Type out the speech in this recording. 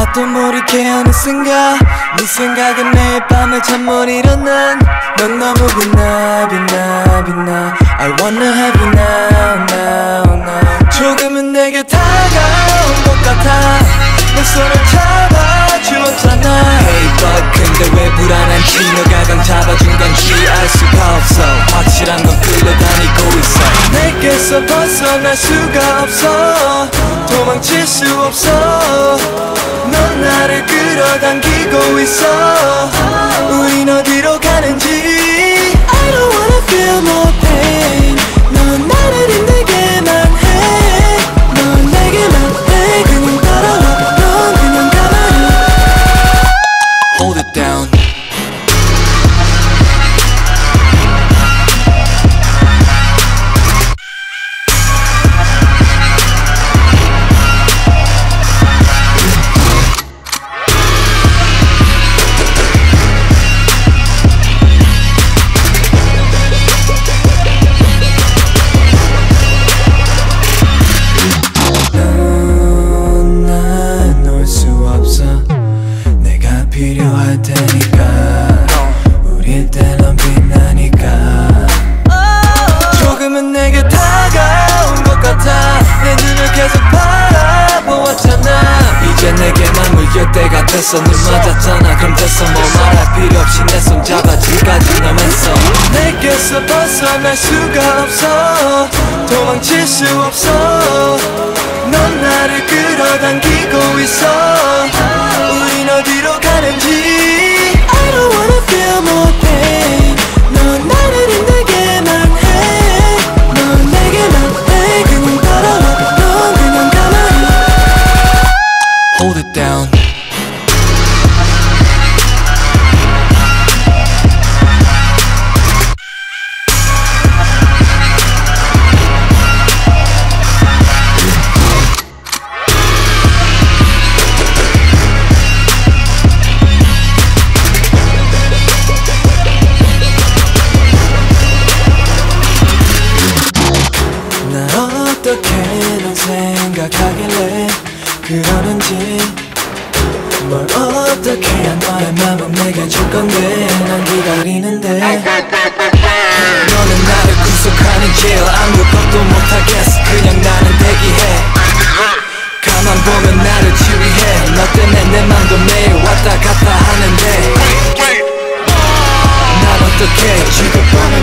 나또 몰입해 어느샌가 네 생각은 매일 밤을 잠못 일어난 넌 너무 빛나 빛나 빛나. I wanna have you now now now. 조금은 내게 다가온 것 같아. 내 손을 잡 벗어날 수가 없어. 도망칠 수 없어. 넌 나를 끌어당기고 있어 필요할 테니까. 우리 때론 빛나니까. 조금은 내게 다가온 것 같아. 내 눈을 계속 바라보았잖아. 이제 내게만 물릴 때가 됐어. 눈 맞았잖아. 그럼 됐어. 뭐 말할 필요 없이 내 손 잡아줄까지 너 했어 내게서 벗어날 수가 없어. 도망칠 수 없어. 넌 나를 끌어당 생각하길래 그러는지 뭘 어떻게 한 너의 맘은 내게 줄 건데 난 기다리는데. 너는 나를 구속하는 jail 아무것도 못하겠어. 그냥 나는 대기해. 가만 보면 나를 지휘해. 너 때문에 내 맘도 매일 왔다 갔다 하는데. 난 어떻게 죽어버려